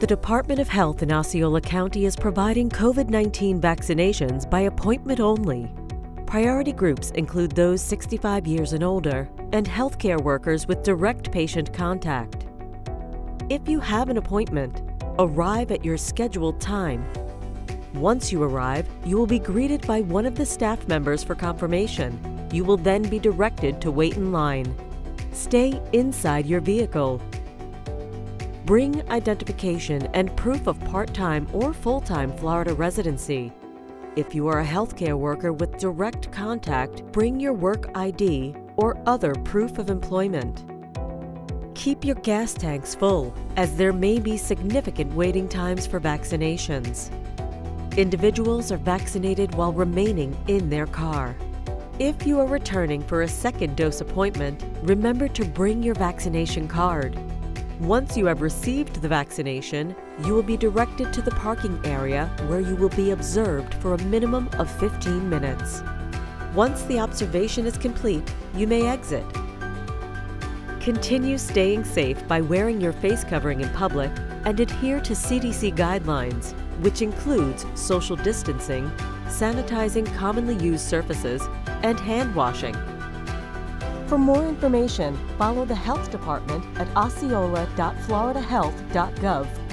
The Department of Health in Osceola County is providing COVID 19 vaccinations by appointment only. Priority groups include those 65 years and older and healthcare workers with direct patient contact. If you have an appointment, arrive at your scheduled time. Once you arrive, you will be greeted by one of the staff members for confirmation. You will then be directed to wait in line. Stay inside your vehicle Bring identification and proof of part-time or full-time Florida residency. If you are a healthcare worker with direct contact, bring your work ID or other proof of employment. Keep your gas tanks full, as there may be significant waiting times for vaccinations. Individuals are vaccinated while remaining in their car. If you are returning for a second dose appointment, remember to bring your vaccination card. Once you have received the vaccination, you will be directed to the parking area where you will be observed for a minimum of 15 minutes. Once the observation is complete, you may exit. Continue staying safe by wearing your face covering in public and adhere to CDC guidelines, which includes social distancing, sanitizing commonly used surfaces, and hand washing. For more information, follow the Health Department at osceola.floridahealth.gov